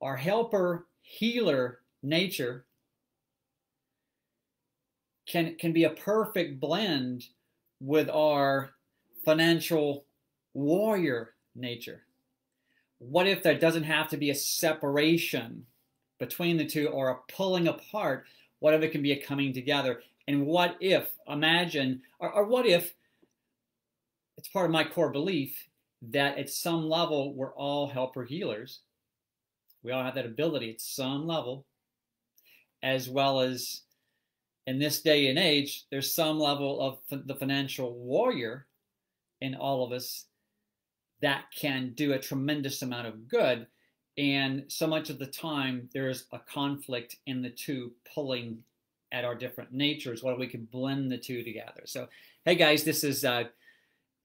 our helper healer nature can can be a perfect blend with our financial warrior nature. What if there doesn't have to be a separation between the two or a pulling apart? What if it can be a coming together? And what if, imagine, or, or what if it's part of my core belief that at some level we're all helper healers. We all have that ability at some level, as well as in this day and age, there's some level of the financial warrior in all of us that can do a tremendous amount of good. And so much of the time, there's a conflict in the two pulling at our different natures, whether we can blend the two together. So, hey guys, this is uh,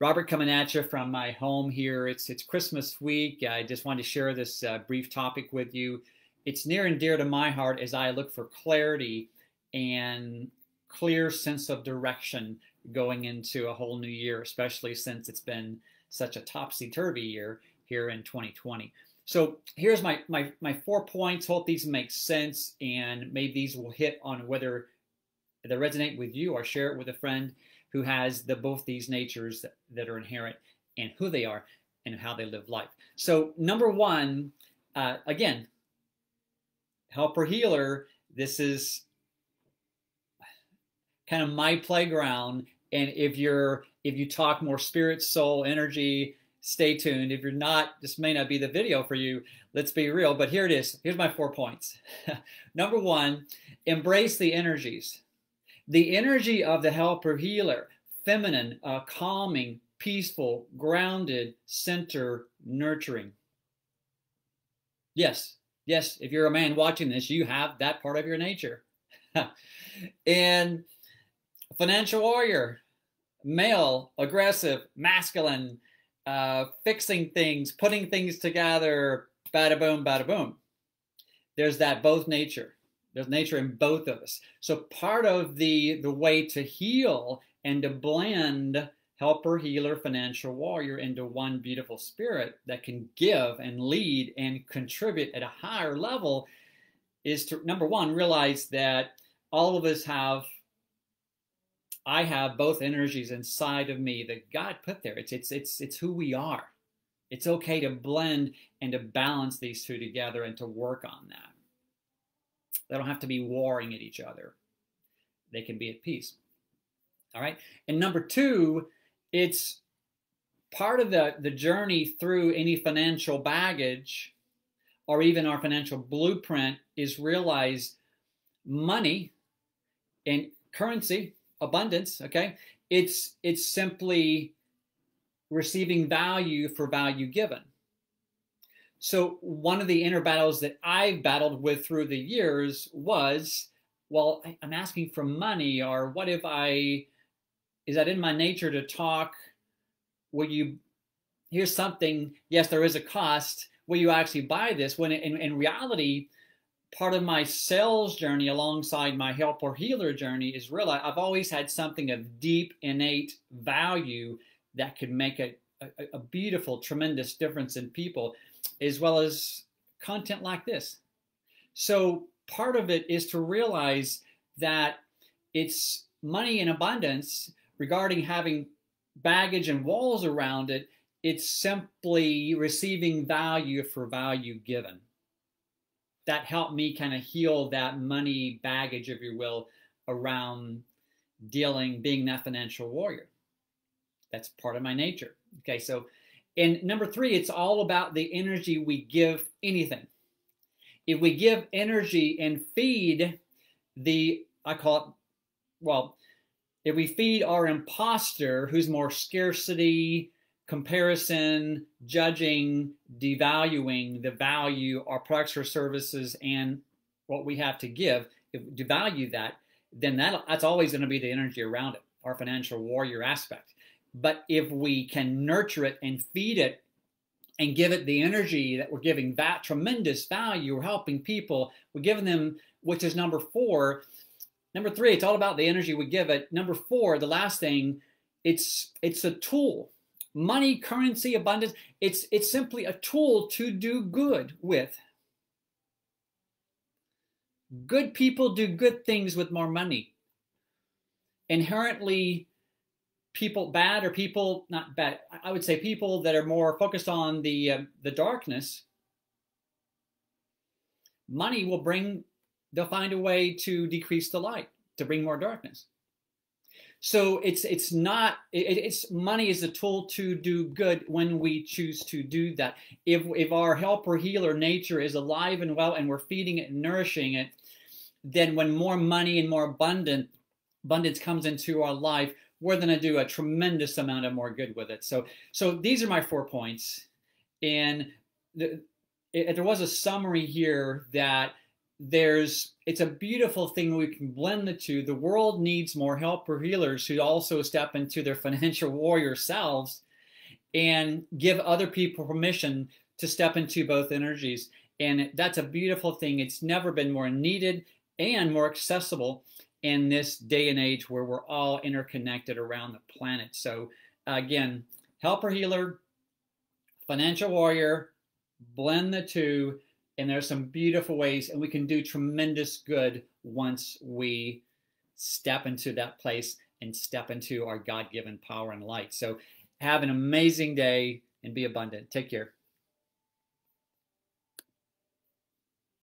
Robert coming at you from my home here. It's it's Christmas week. I just wanted to share this uh, brief topic with you. It's near and dear to my heart as I look for clarity and clear sense of direction going into a whole new year, especially since it's been such a topsy-turvy year here in 2020. So here's my, my, my four points. Hope these make sense and maybe these will hit on whether they resonate with you or share it with a friend who has the both these natures that, that are inherent and who they are and how they live life. So number one, uh, again, helper healer. This is kind of my playground. And if you're if you talk more spirit, soul, energy, stay tuned. If you're not, this may not be the video for you. Let's be real. But here it is. Here's my four points. Number one, embrace the energies. The energy of the helper healer, feminine, uh, calming, peaceful, grounded, center, nurturing. Yes, yes, if you're a man watching this, you have that part of your nature. and financial warrior, male, aggressive, masculine, uh, fixing things, putting things together, bada boom, bada boom. There's that both nature. There's nature in both of us. So part of the the way to heal and to blend helper, healer, financial warrior into one beautiful spirit that can give and lead and contribute at a higher level is to number one realize that all of us have I have both energies inside of me that God put there. It's it's it's it's who we are. It's okay to blend and to balance these two together and to work on that. They don't have to be warring at each other. They can be at peace. All right. And number two, it's part of the, the journey through any financial baggage or even our financial blueprint is realize money and currency abundance, okay? It's it's simply receiving value for value given. So one of the inner battles that I've battled with through the years was, well, I'm asking for money, or what if I is that in my nature to talk? Will you here's something, yes, there is a cost. Will you actually buy this? When in, in reality, part of my sales journey alongside my help or healer journey is realize I've always had something of deep innate value that could make a, a, a, beautiful, tremendous difference in people, as well as content like this. So part of it is to realize that it's money in abundance regarding having baggage and walls around it. It's simply receiving value for value given that helped me kind of heal that money baggage, if you will, around dealing, being that financial warrior. That's part of my nature. Okay, so and number three, it's all about the energy we give anything. If we give energy and feed the, I call it, well, if we feed our imposter who's more scarcity, comparison, judging, devaluing the value our products or services and what we have to give, if we devalue that, then that, that's always going to be the energy around it, our financial warrior aspect. But if we can nurture it and feed it and give it the energy that we're giving that tremendous value, we're helping people, we're giving them, which is number four. Number three, it's all about the energy we give it. Number four, the last thing, it's it's a tool money, currency, abundance. It's, it's simply a tool to do good with. Good people do good things with more money. Inherently, people bad or people not bad. I would say people that are more focused on the uh, the darkness. Money will bring. They'll find a way to decrease the light to bring more darkness. So it's it's not it, it's money is a tool to do good when we choose to do that. If if our helper healer nature is alive and well and we're feeding it and nourishing it, then when more money and more abundant abundance comes into our life, we're going to do a tremendous amount of more good with it. So so these are my four points, and the, it, there was a summary here that there's it's a beautiful thing we can blend the two. The world needs more helper healers who also step into their financial warrior selves and give other people permission to step into both energies. And that's a beautiful thing. It's never been more needed and more accessible in this day and age where we're all interconnected around the planet. So again helper healer financial warrior blend the two and there's some beautiful ways and we can do tremendous good once we step into that place and step into our god-given power and light. So have an amazing day and be abundant. Take care